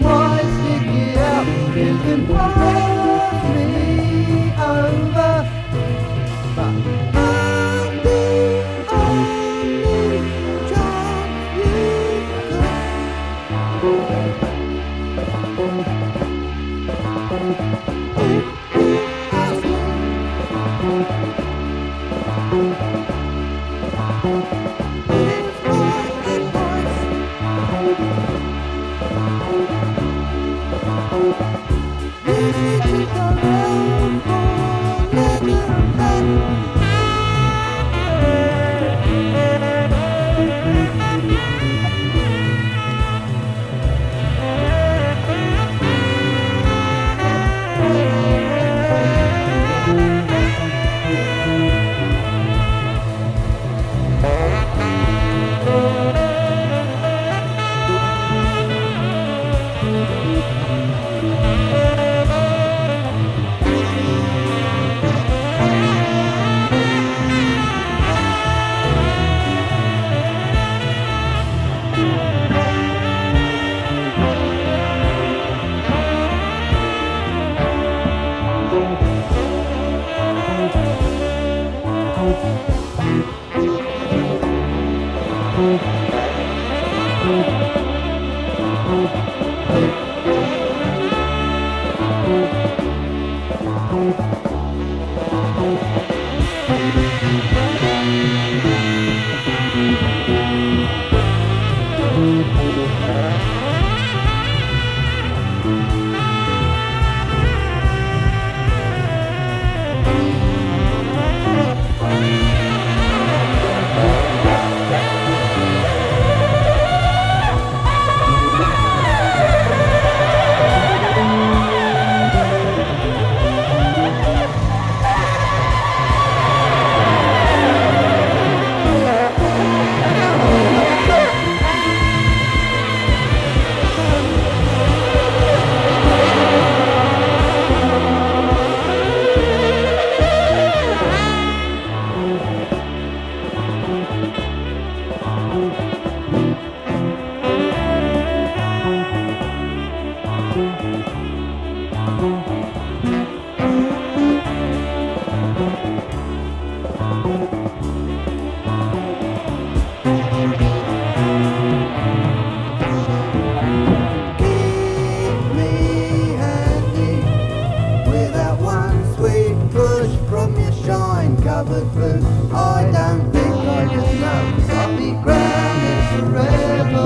Why it out? You can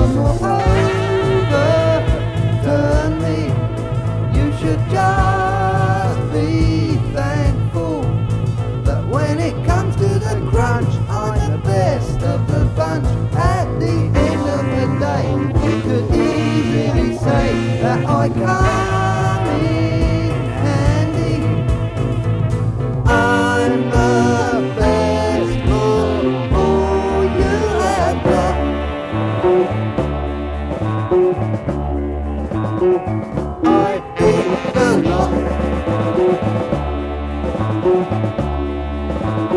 oh, oh.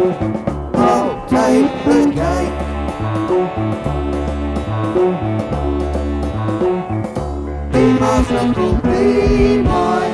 Hold the kite. Be my something, be my